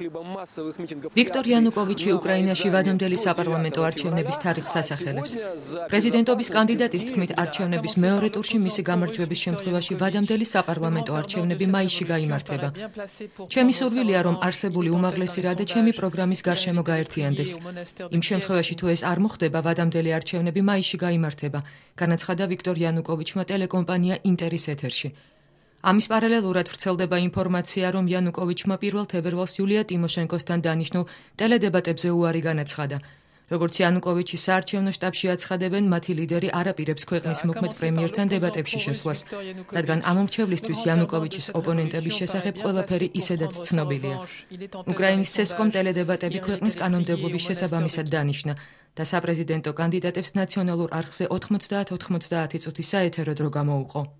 ვიქტორ იანუკოვიჩი უკრაინაში ვადამდელი საპარლამენტო არჩევნების თარიღს ასახელებს. პრეზიდენტობის კანდიდატის თქმით, არჩევნების მეორე ტურში მისი გამარჯვების შემთხვევაში ვადამდელი საპარლამენტო არჩევნები მაისში გამართება. ჩემი სურვილია, რომ არსებული უმაღლესი რადა ჩემი პროგრამის გარშემო გაერთიანდეს. იმ შემთხვევაში თუ ეს არ მოხდება, ვადამდელი არჩევნები მაისში გამართება, განაცხადა ვიქტორ იანუკოვიჩმა ტელეკომპანია ინტერის ეთერში. ამის პარალელურად ვრცელდება ინფორმაცია, რომ იანუკოვიჩმა 1 თებერვალს იულია ტიმოშენკოსთან დანიშნულ ტელედებატებზე უარი განაცხადა. როგორც იანუკოვიჩი საარჩევნო შტაბში აცხადებენ, მათი ლიდერი არაპირებს ქვეყნის მოქმედ პრემიერთან დებატებში შესვლას, რადგან ამ მომრჩევლისთვის იანუკოვიჩის ოპონენტების შესახებ ყველაფერი ისედაც ცნობილია. უკრაინის ცესკომ ტელედებატები ქვეყნის კანონმდებლობის შესაბამისად დანიშნა და საპრეზიდენტო კანდიდატებს ნაციონალურ არხზე 90-90 წუთის საეთერო დრო გამოუყო.